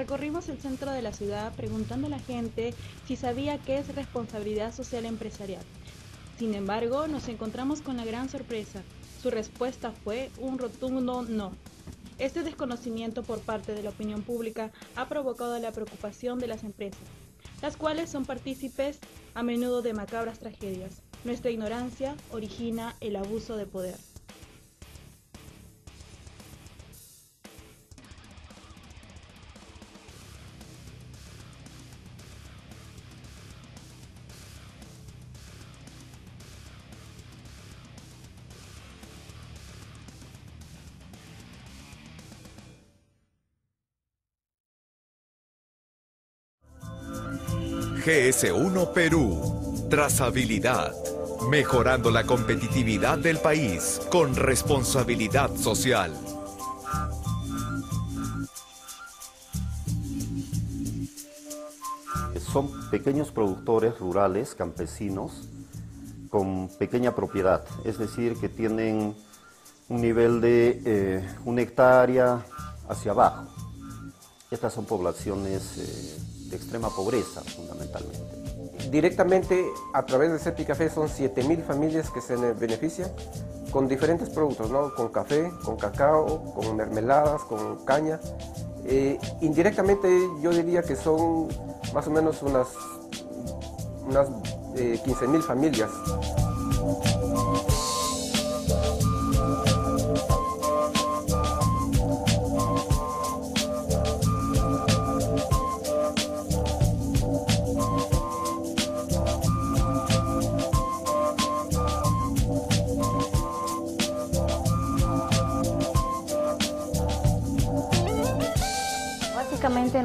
recorrimos el centro de la ciudad preguntando a la gente si sabía qué es responsabilidad social empresarial. Sin embargo, nos encontramos con la gran sorpresa. Su respuesta fue un rotundo no. Este desconocimiento por parte de la opinión pública ha provocado la preocupación de las empresas, las cuales son partícipes a menudo de macabras tragedias. Nuestra ignorancia origina el abuso de poder. GS1 Perú. Trazabilidad. Mejorando la competitividad del país con responsabilidad social. Son pequeños productores rurales, campesinos, con pequeña propiedad, es decir, que tienen un nivel de eh, una hectárea hacia abajo. Estas son poblaciones eh, de extrema pobreza fundamentalmente. Directamente a través de Cepi Café son 7.000 familias que se benefician con diferentes productos, ¿no? con café, con cacao, con mermeladas, con caña. Eh, indirectamente yo diría que son más o menos unas, unas eh, 15.000 familias.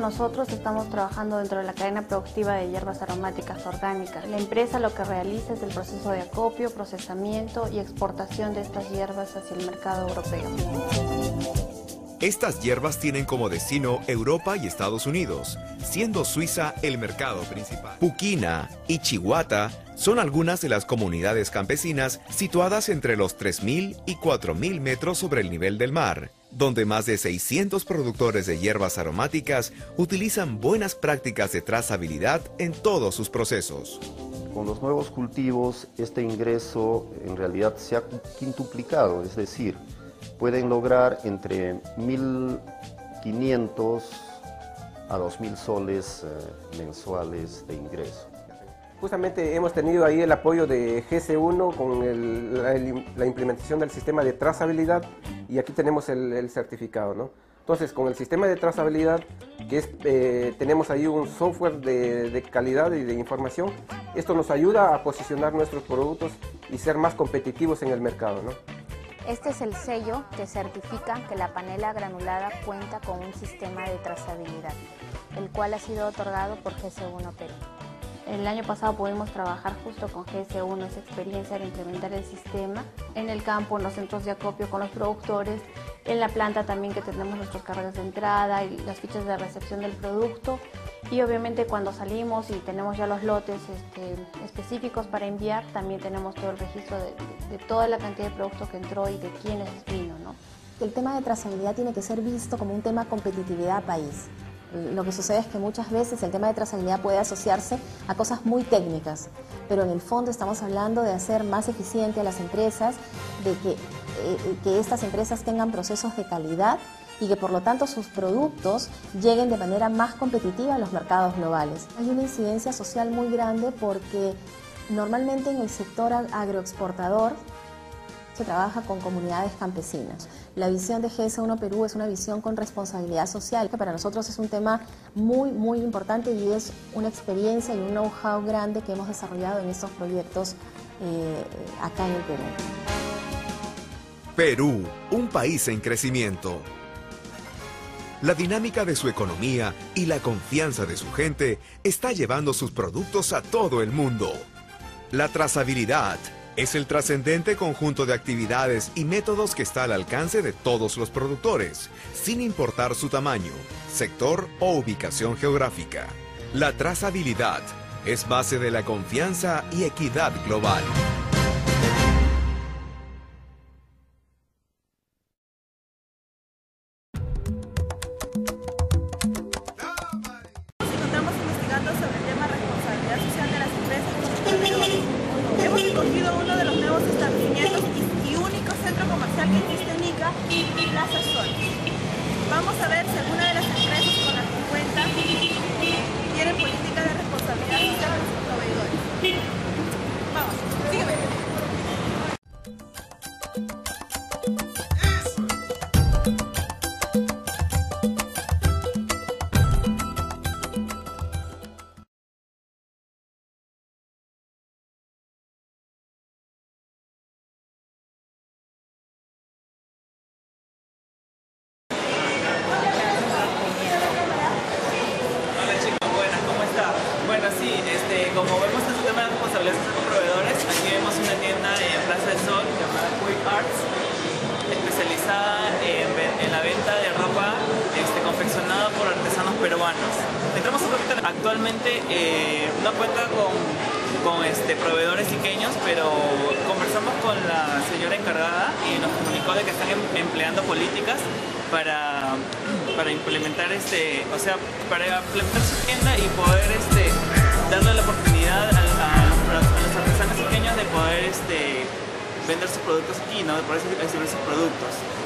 Nosotros estamos trabajando dentro de la cadena productiva de hierbas aromáticas orgánicas. La empresa lo que realiza es el proceso de acopio, procesamiento y exportación de estas hierbas hacia el mercado europeo. Estas hierbas tienen como destino Europa y Estados Unidos, siendo Suiza el mercado principal. Puquina y Chihuata son algunas de las comunidades campesinas situadas entre los 3.000 y 4.000 metros sobre el nivel del mar, donde más de 600 productores de hierbas aromáticas utilizan buenas prácticas de trazabilidad en todos sus procesos. Con los nuevos cultivos, este ingreso en realidad se ha quintuplicado, es decir, pueden lograr entre 1.500 a 2.000 soles eh, mensuales de ingreso. Justamente hemos tenido ahí el apoyo de GC1 con la, implementación del sistema de trazabilidad y aquí tenemos el, certificado. ¿no? Entonces, con el sistema de trazabilidad, que eh, tenemos ahí un software de, de, calidad y de información, esto nos ayuda a posicionar nuestros productos y ser más competitivos en el mercado. ¿no? Este es el sello que certifica que la panela granulada cuenta con un sistema de trazabilidad, el cual ha sido otorgado por GC1 Perú. El año pasado pudimos trabajar justo con GS1, esa experiencia de implementar el sistema en el campo, en los centros de acopio con los productores, en la planta también que tenemos nuestros cargas de entrada y las fichas de recepción del producto y obviamente cuando salimos y tenemos ya los lotes este, específicos para enviar, también tenemos todo el registro de, de, toda la cantidad de productos que entró y de quiénes vino. ¿no? El tema de trazabilidad tiene que ser visto como un tema competitividad país lo que sucede es que muchas veces el tema de trazabilidad puede asociarse a cosas muy técnicas, pero en el fondo estamos hablando de hacer más eficiente a las empresas, de que, eh, que estas empresas tengan procesos de calidad y que por lo tanto sus productos lleguen de manera más competitiva a los mercados globales. Hay una incidencia social muy grande porque normalmente en el sector agroexportador se trabaja con comunidades campesinas. La visión de GS1 Perú es una visión con responsabilidad social, que para nosotros es un tema muy, muy importante y es una experiencia y un know-how grande que hemos desarrollado en estos proyectos eh, acá en el Perú. Perú, un país en crecimiento. La dinámica de su economía y la confianza de su gente está llevando sus productos a todo el mundo. La trazabilidad es el trascendente conjunto de actividades y métodos que está al alcance de todos los productores, sin importar su tamaño, sector o ubicación geográfica. La trazabilidad es base de la confianza y equidad global. constituido uno de los nuevos establecimientos y único centro comercial que existe en Ica, Plaza Sol. Vamos a ver si alguna de las eh, no cuenta con, este, proveedores pequeños, pero conversamos con la señora encargada y nos comunicó de que están em, empleando políticas para, para implementar este, o sea, para implementar su tienda y poder este, darle la oportunidad a, los artesanos pequeños de poder este, vender sus productos aquí, ¿no? De poder sus productos.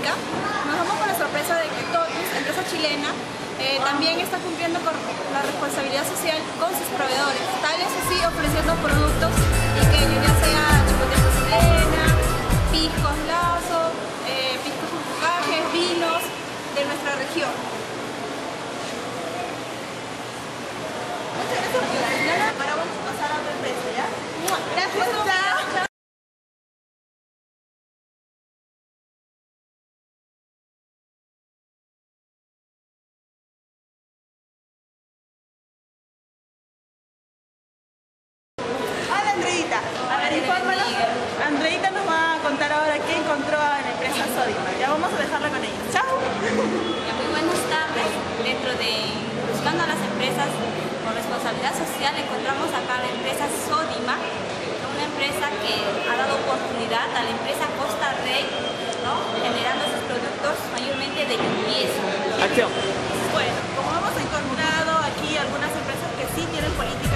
Nos vamos con la sorpresa de que Totus, empresa chilena, eh, también está cumpliendo con la responsabilidad social con sus proveedores, tales así ofreciendo productos y que ya sea chocolate chilena, piscos lazo, eh, piscos bucajes, vinos de nuestra región. Ahora vamos a pasar a otra empresa, ¿ya? Gracias. responsabilidad social encontramos acá la empresa Sodima, una empresa que ha dado oportunidad a la empresa Costa Rey, generando sus productos mayormente de limpieza. Acción. Bueno, como hemos encontrado aquí algunas empresas que sí tienen políticas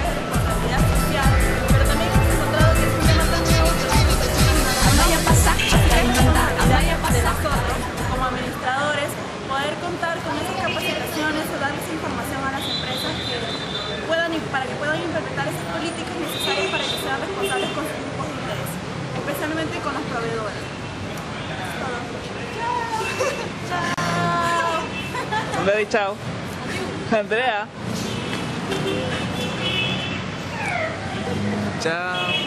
Very ciao. Andrea. Ciao.